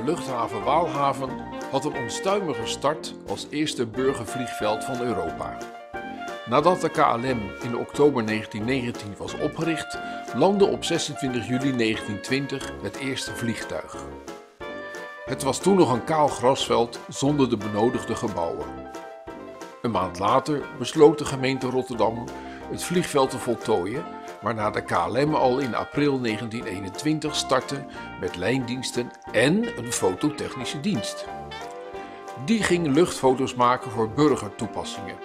De luchthaven Waalhaven had een onstuimige start als eerste burgervliegveld van Europa. Nadat de KLM in oktober 1919 was opgericht, landde op 26 juli 1920 het eerste vliegtuig. Het was toen nog een kaal grasveld zonder de benodigde gebouwen. Een maand later besloot de gemeente Rotterdam het vliegveld te voltooien, waarna de KLM al in april 1921 startte met lijndiensten en een fototechnische dienst. Die ging luchtfoto's maken voor burgertoepassingen.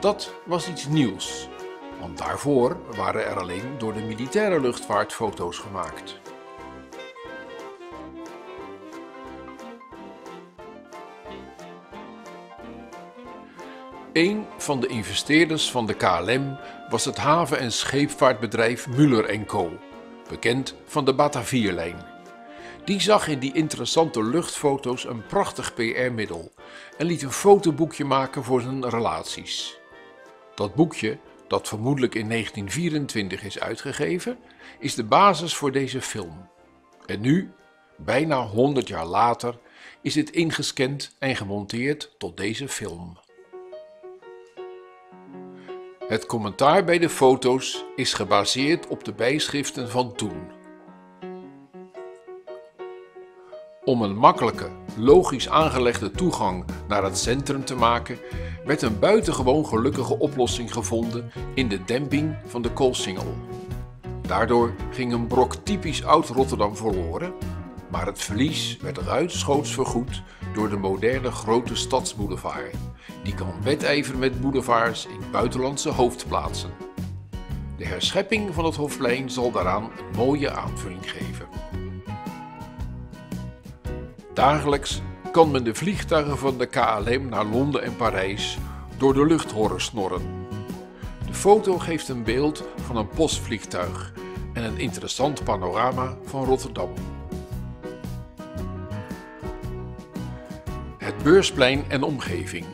Dat was iets nieuws, want daarvoor waren er alleen door de militaire luchtvaart foto's gemaakt. Een van de investeerders van de KLM was het haven- en scheepvaartbedrijf Muller Co., bekend van de Batavierlijn. Die zag in die interessante luchtfoto's een prachtig PR-middel en liet een fotoboekje maken voor zijn relaties. Dat boekje, dat vermoedelijk in 1924 is uitgegeven, is de basis voor deze film. En nu, bijna 100 jaar later, is het ingescand en gemonteerd tot deze film. Het commentaar bij de foto's is gebaseerd op de bijschriften van toen. Om een makkelijke, logisch aangelegde toegang naar het centrum te maken, werd een buitengewoon gelukkige oplossing gevonden in de demping van de koolsingel. Daardoor ging een brok typisch oud-Rotterdam verloren, maar het verlies werd ruimschoots vergoed door de moderne grote stadsboulevard. Die kan wedijveren met boulevards in buitenlandse hoofdplaatsen. De herschepping van het Hofplein zal daaraan een mooie aanvulling geven. Dagelijks kan men de vliegtuigen van de KLM naar Londen en Parijs door de lucht horen snorren. De foto geeft een beeld van een postvliegtuig en een interessant panorama van Rotterdam. Het Beursplein en omgeving.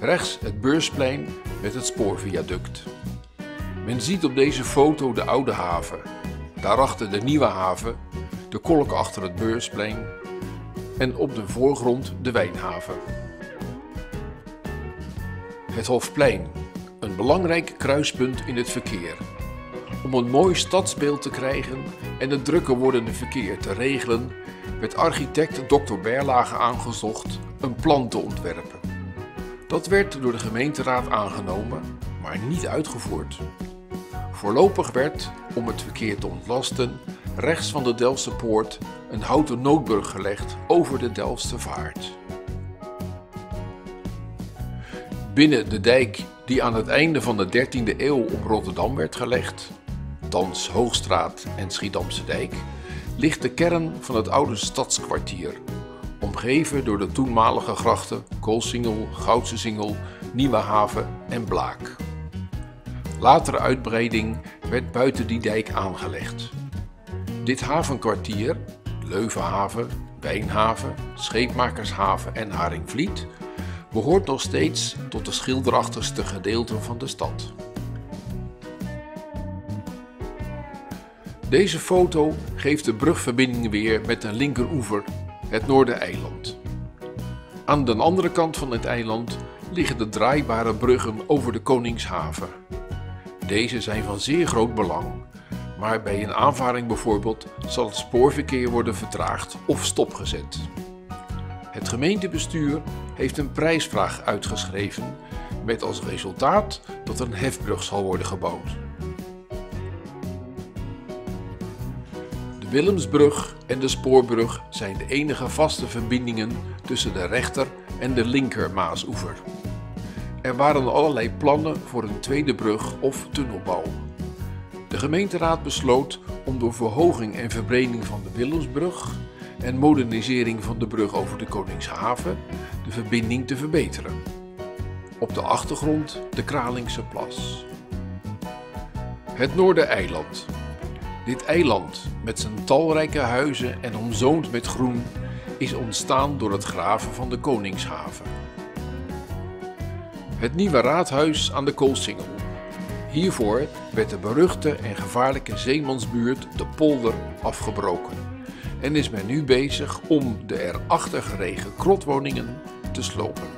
Rechts het Beursplein met het spoorviaduct. Men ziet op deze foto de oude haven, daarachter de nieuwe haven, de kolk achter het Beursplein en op de voorgrond de wijnhaven. Het Hofplein, een belangrijk kruispunt in het verkeer. Om een mooi stadsbeeld te krijgen en het drukker wordende verkeer te regelen, werd architect Dr. Berlage aangezocht een plan te ontwerpen. Dat werd door de gemeenteraad aangenomen, maar niet uitgevoerd. Voorlopig werd, om het verkeer te ontlasten, rechts van de Delftse poort een houten noodbrug gelegd over de Delftse vaart. Binnen de dijk die aan het einde van de 13e eeuw op Rotterdam werd gelegd, thans Hoogstraat en Schiedamse dijk, ligt de kern van het oude stadskwartier, omgeven door de toenmalige grachten Koolsingel, Goudse Singel, Nieuwe Haven en Blaak. Latere uitbreiding werd buiten die dijk aangelegd. Dit havenkwartier, Leuvenhaven, Wijnhaven, Scheepmakershaven en Haringvliet, behoort nog steeds tot de schilderachtigste gedeelten van de stad. Deze foto geeft de brugverbinding weer met de linkeroever, het Noordereiland. Aan de andere kant van het eiland liggen de draaibare bruggen over de Koningshaven. Deze zijn van zeer groot belang, maar bij een aanvaring bijvoorbeeld zal het spoorverkeer worden vertraagd of stopgezet. Het gemeentebestuur heeft een prijsvraag uitgeschreven met als resultaat dat er een hefbrug zal worden gebouwd. Willemsbrug en de Spoorbrug zijn de enige vaste verbindingen tussen de rechter en de linker Maasoever. Er waren allerlei plannen voor een tweede brug of tunnelbouw. De gemeenteraad besloot om door verhoging en verbreding van de Willemsbrug en modernisering van de brug over de Koningshaven de verbinding te verbeteren. Op de achtergrond de Kralingse Plas. Het Noordereiland. Dit eiland, met zijn talrijke huizen en omzoomd met groen, is ontstaan door het graven van de Koningshaven. Het nieuwe raadhuis aan de Koolsingel. Hiervoor werd de beruchte en gevaarlijke zeemansbuurt de Polder afgebroken en is men nu bezig om de erachter gelegen krotwoningen te slopen.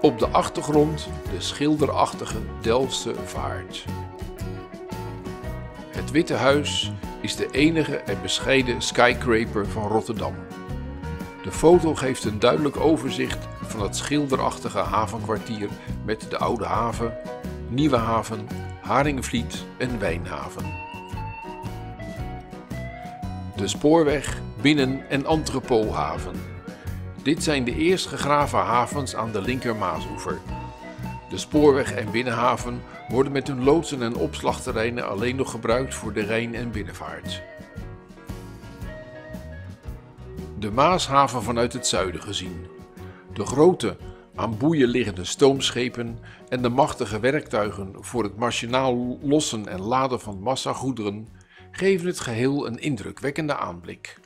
Op de achtergrond de schilderachtige Delftse Vaart. Witte Huis is de enige en bescheiden skyscraper van Rotterdam. De foto geeft een duidelijk overzicht van het schilderachtige havenkwartier met de Oude Haven, Nieuwe Haven, Haringvliet en Wijnhaven. De spoorweg, binnen- en entrepothaven. Dit zijn de eerst gegraven havens aan de linker Maasoever. De spoorweg en binnenhaven worden met hun loodsen en opslagterreinen alleen nog gebruikt voor de Rijn- en binnenvaart. De Maashaven vanuit het zuiden gezien. De grote, aan boeien liggende stoomschepen en de machtige werktuigen voor het machinaal lossen en laden van massagoederen geven het geheel een indrukwekkende aanblik.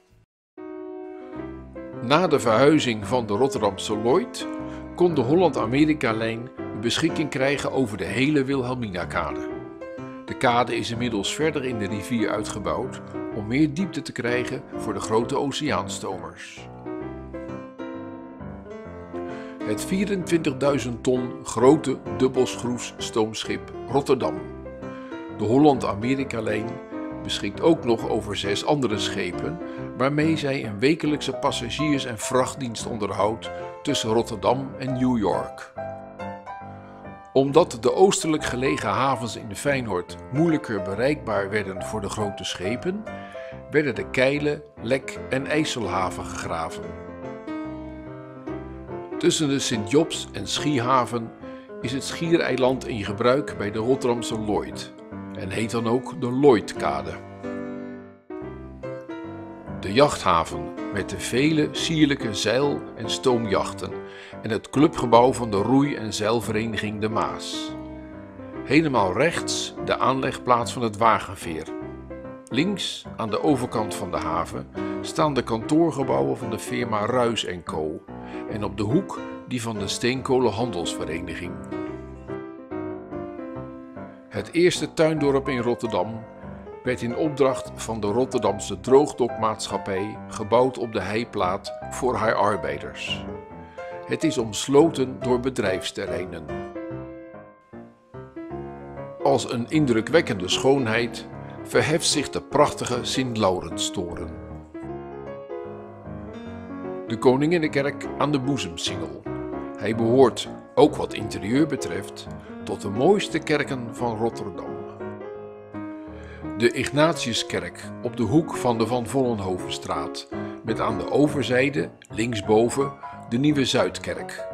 Na de verhuizing van de Rotterdamse Lloyd kon de Holland-Amerika-lijn beschikking krijgen over de hele Wilhelmina-kade. De kade is inmiddels verder in de rivier uitgebouwd om meer diepte te krijgen voor de grote oceaanstomers. Het 24.000 ton grote dubbelschroefs stoomschip Rotterdam. De Holland-Amerika-lijn beschikt ook nog over zes andere schepen, waarmee zij een wekelijkse passagiers- en vrachtdienst onderhoudt tussen Rotterdam en New York. Omdat de oostelijk gelegen havens in de Feyenoord moeilijker bereikbaar werden voor de grote schepen, werden de Keilen, Lek en IJsselhaven gegraven. Tussen de Sint-Jobs en Schiehaven is het schiereiland in gebruik bij de Rotterdamse Lloyd en heet dan ook de Lloydkade. De jachthaven met de vele sierlijke zeil- en stoomjachten en het clubgebouw van de roei- en zeilvereniging De Maas. Helemaal rechts de aanlegplaats van het wagenveer. Links, aan de overkant van de haven, staan de kantoorgebouwen van de firma Ruis Co. en op de hoek die van de Steenkolenhandelsvereniging. Het eerste tuindorp in Rotterdam werd in opdracht van de Rotterdamse Droogdokmaatschappij gebouwd op de heiplaat voor haar arbeiders. Het is omsloten door bedrijfsterreinen. Als een indrukwekkende schoonheid verheft zich de prachtige Sint-Laurenstoren. De Koninginnenkerk aan de Boezemsingel. Hij behoort, ook wat interieur betreft, tot de mooiste kerken van Rotterdam. De Ignatiuskerk op de hoek van de Van Vollenhovenstraat, met aan de overzijde, linksboven, de Nieuwe Zuidkerk.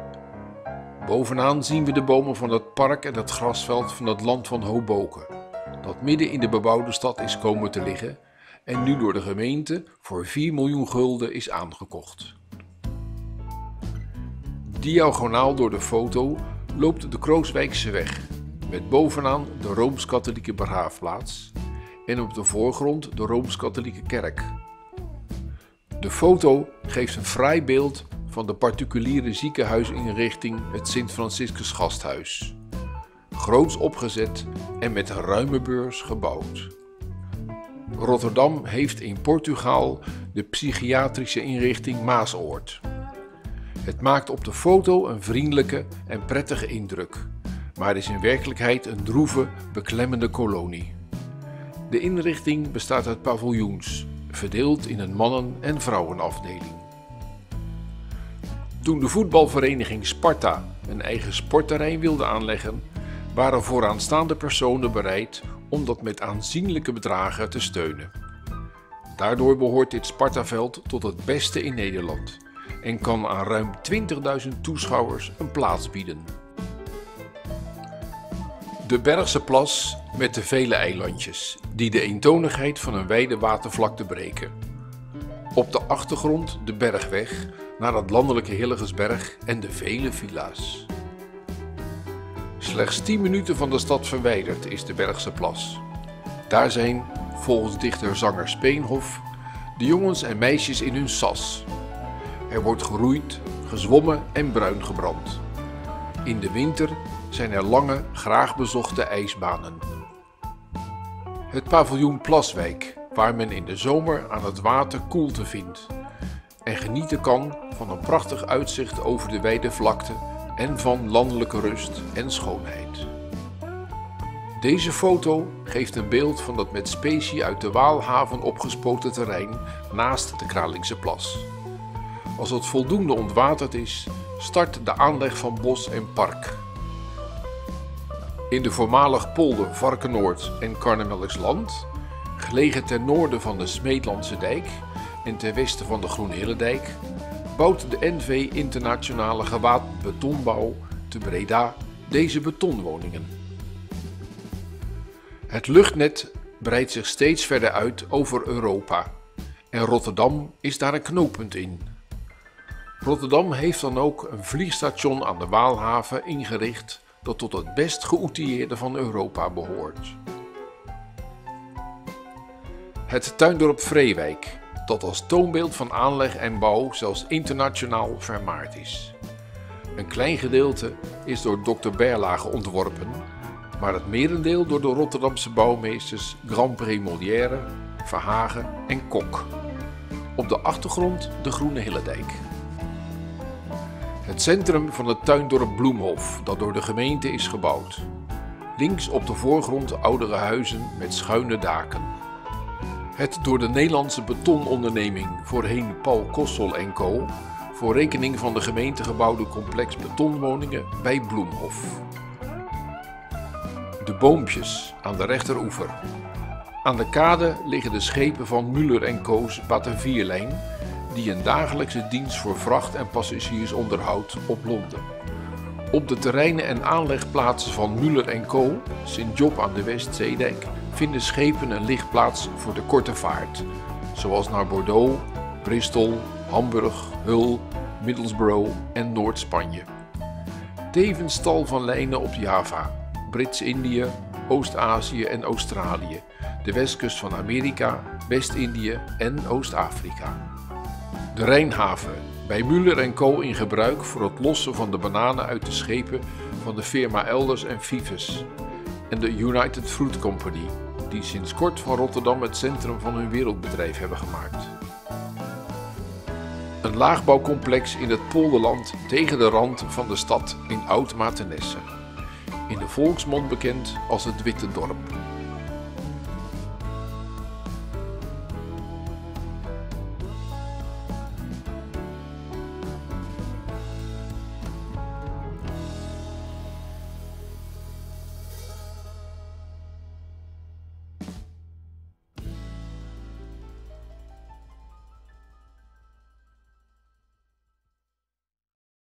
Bovenaan zien we de bomen van het park en het grasveld van het land van Hoboken, dat midden in de bebouwde stad is komen te liggen en nu door de gemeente voor 4 miljoen gulden is aangekocht. Diagonaal door de foto loopt de Krooswijkse weg, met bovenaan de Rooms-Katholieke begraafplaats en op de voorgrond de Rooms-Katholieke kerk. De foto geeft een fraai beeld van de particuliere ziekenhuisinrichting het Sint-Franciscus Gasthuis. Groots opgezet en met een ruime beurs gebouwd. Rotterdam heeft in Portugal de psychiatrische inrichting Maasoord. Het maakt op de foto een vriendelijke en prettige indruk, maar is in werkelijkheid een droeve, beklemmende kolonie. De inrichting bestaat uit paviljoens, verdeeld in een mannen- en vrouwenafdeling. Toen de voetbalvereniging Sparta een eigen sportterrein wilde aanleggen, waren vooraanstaande personen bereid om dat met aanzienlijke bedragen te steunen. Daardoor behoort dit Spartaveld tot het beste in Nederland en kan aan ruim 20.000 toeschouwers een plaats bieden. De Bergse Plas met de vele eilandjes die de eentonigheid van een wijde watervlakte breken. Op de achtergrond de bergweg naar het landelijke Hillegersberg en de vele villa's. Slechts 10 minuten van de stad verwijderd is de Bergse Plas. Daar zijn, volgens dichter-zanger Speenhof, de jongens en meisjes in hun sas. Er wordt geroeid, gezwommen en bruin gebrand. In de winter zijn er lange, graag bezochte ijsbanen. Het paviljoen Plaswijk waar men in de zomer aan het water koelte vindt en genieten kan van een prachtig uitzicht over de wijde vlakte en van landelijke rust en schoonheid. Deze foto geeft een beeld van het met specie uit de Waalhaven opgespoten terrein naast de Kralingse Plas. Als het voldoende ontwaterd is, start de aanleg van bos en park. In de voormalig polder Varkenoord en Karnemelksland, gelegen ten noorden van de Smeetlandse dijk en ten westen van de Groene dijk, bouwt de NV Internationale Gewaad Betonbouw te Breda deze betonwoningen. Het luchtnet breidt zich steeds verder uit over Europa en Rotterdam is daar een knooppunt in. Rotterdam heeft dan ook een vliegstation aan de Waalhaven ingericht dat tot het best geoutilleerde van Europa behoort. Het tuindorp Vreewijk, dat als toonbeeld van aanleg en bouw zelfs internationaal vermaard is. Een klein gedeelte is door Dr. Berlage ontworpen, maar het merendeel door de Rotterdamse bouwmeesters Grand Prix Molière, Verhagen en Kok. Op de achtergrond de Groene Hillendijk. Het centrum van het tuindorp Bloemhof, dat door de gemeente is gebouwd. Links op de voorgrond oudere huizen met schuine daken. Het door de Nederlandse betononderneming, voorheen Paul Kossel Co., voor rekening van de gemeente gebouwde complex betonwoningen bij Bloemhof. De boompjes aan de rechteroever. Aan de kade liggen de schepen van Muller Co's Batavierlijn die een dagelijkse dienst voor vracht en passagiers onderhoudt op Londen. Op de terreinen en aanlegplaatsen van Muller Co, Sint-Job aan de Westzeedijk, vinden schepen een lichtplaats voor de korte vaart, zoals naar Bordeaux, Bristol, Hamburg, Hull, Middlesbrough en Noord-Spanje. Tevens tal van lijnen op Java, Brits-Indië, Oost-Azië en Australië, de westkust van Amerika, West-Indië en Oost-Afrika. De Rijnhaven, bij Müller Co. in gebruik voor het lossen van de bananen uit de schepen van de firma Elders en. En de United Fruit Company, die sinds kort van Rotterdam het centrum van hun wereldbedrijf hebben gemaakt. Een laagbouwcomplex in het polderland tegen de rand van de stad in Oud-Matenesse. In de volksmond bekend als het Witte Dorp.